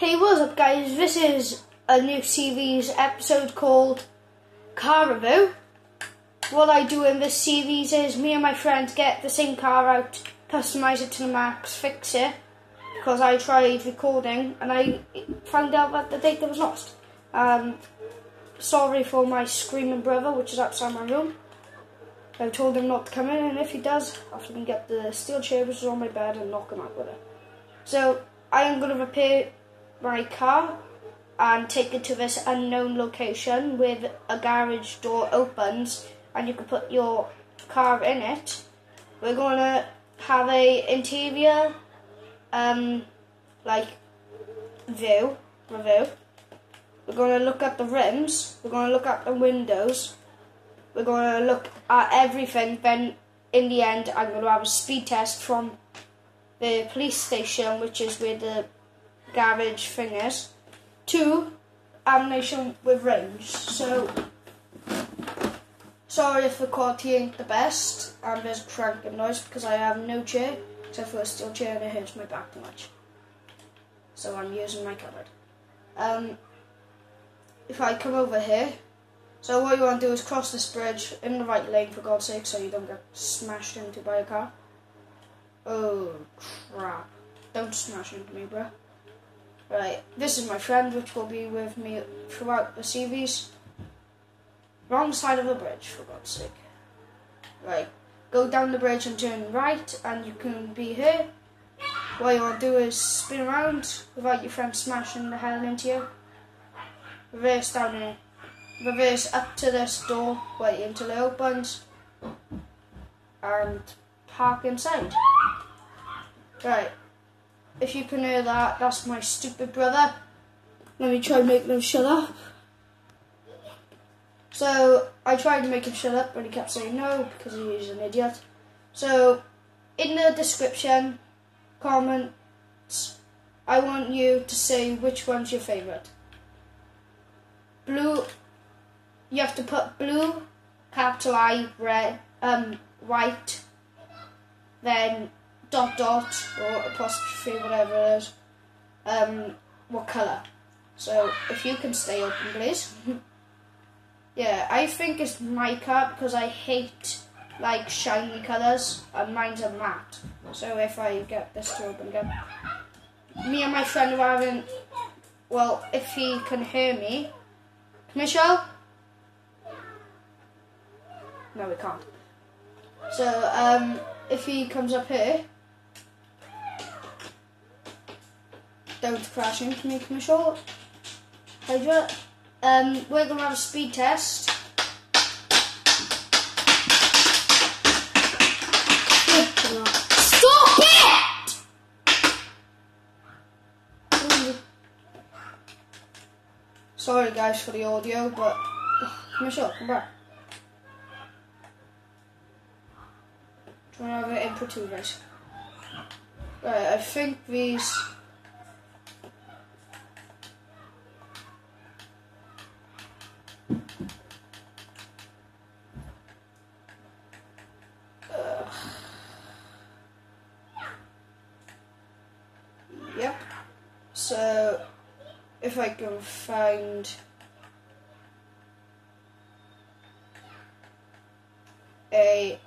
Hey, what's up, guys? This is a new series episode called Car Review. What I do in this series is me and my friends get the same car out, customize it to the max, fix it, because I tried recording and I found out that the data was lost. Um, sorry for my screaming brother, which is outside my room. I told him not to come in, and if he does, I have to get the steel chair which is on my bed and knock him out with it. So I am going to repair my car and take it to this unknown location with a garage door opens and you can put your car in it. We're to have a interior um, like view review. We're to look at the rims. We're to look at the windows. We're to look at everything. Then in the end, I'm to have a speed test from the police station, which is where the garage is, to Ammu-Nation with range. So, sorry if the quality ain't the best, and there's cranking noise because I have no chair, except for a steel chair and it hurts my back too much. So I'm using my cupboard. Um, if I come over here, so what you want to do is cross this bridge in the right lane for God's sake so you don't get smashed into by a car. Oh crap. Don't smash into me, bro. Right, this is my friend which will be with me throughout the series. Wrong side of the bridge, for God's sake. Right, go down the bridge and turn right and you can be here. What you to do is spin around without your friend smashing the hell into you. Reverse down here. Reverse up to this door, wait until it opens. And park inside. Right. If you can hear that, that's my stupid brother. Let me try and make them shut up. So, I tried to make him shut up, but he kept saying no because he's an idiot. So, in the description, comments, I want you to say which one's your favourite. Blue, you have to put blue, capital I, red, um, white, then dot dot or apostrophe, whatever it is, um, what colour. So if you can stay open, please. yeah, I think it's my car because I hate like shiny colours and mine's a matte. So if I get this to open again, me and my friend are having, well, if he can hear me, Michelle. No, we can't. So um, if he comes up here. Don't crash into me, Commissioner. Hydra. Um, we're going to have a speed test. Stop it! Sorry guys for the audio, but Commissioner, come back. Do you to have it in for two guys? Right, I think these Yep. So, if I can find a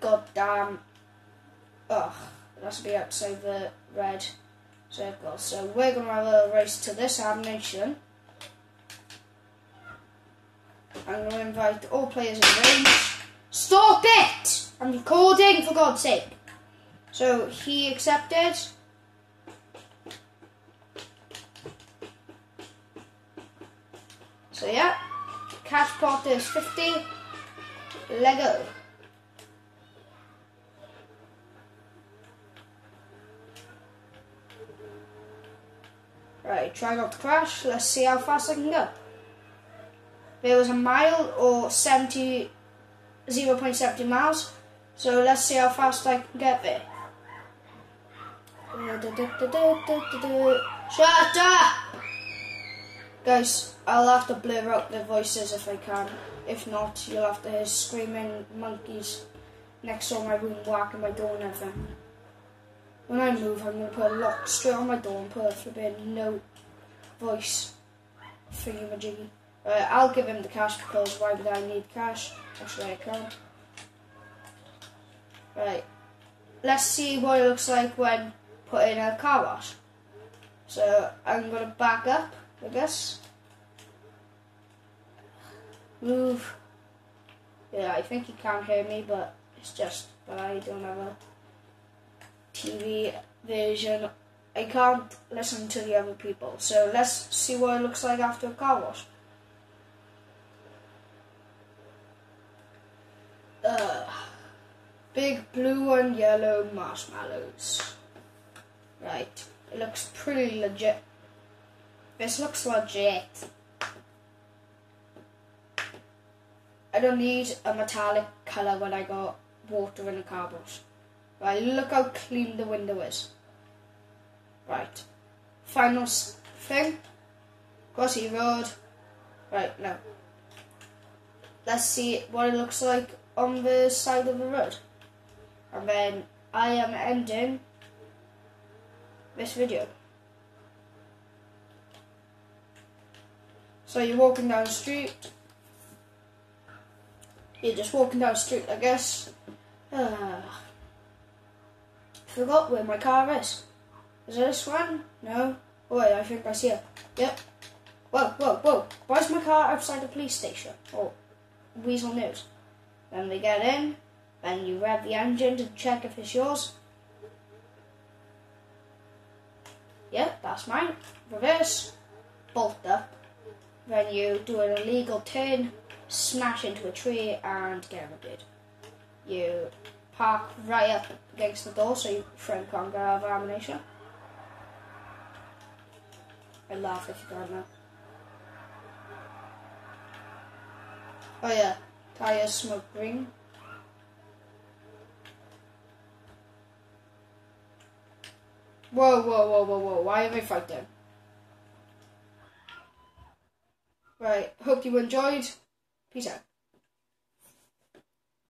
goddamn ugh, it has to be outside the red circle. So we're gonna have a race to this Ammu-Nation. I'm gonna invite all players in range. Stop it! I'm recording for God's sake. So he accepted. So yeah, cash pot is 50. Lego. Right, try not to crash. Let's see how fast I can go. There was a mile or 70, 0 0.70 miles. So let's see how fast I can get there. Shut up! Guys, I'll have to blur out the voices if I can. If not, you'll have to hear screaming monkeys next door my room whacking my door and everything. When I move, I'm going to put a lock straight on my door and put a flipping note voice thingy-majiggy. Uh, I'll give him the cash because why would I need cash? Actually, I can't. Right. Let's see what it looks like when put in a car wash. So I'm going to back up, I guess. Move. Yeah, I think he can't hear me, but it's just that I don't have a TV version. I can't listen to the other people. So let's see what it looks like after a car wash. Uh, big blue and yellow marshmallows. Right, it looks pretty legit. This looks legit. I don't need a metallic colour when I got water in a car wash. Right, look how clean the window is. Right, final thing. Crossy Road. Right, now. Let's see what it looks like on the side of the road. And then I am ending this video. So you're walking down the street. You're just walking down the street, I guess. Uh, forgot where my car is. Is it this one? No. Oh wait, I think I see it. Yep. Whoa, whoa, whoa. Why is my car outside the police station? Oh, Weazel News. Then we get in, then you rev the engine to check if it's yours. Yep, that's mine. Reverse, bolt up. Then you do an illegal turn, smash into a tree, and get arrested. You park right up against the door so your friend can't get out of Ammu-Nation. I laugh if you don't know. Oh yeah, tires smoke green. Whoa, whoa, whoa, whoa, whoa, why am I fighting? Right, hope you enjoyed. Peace out.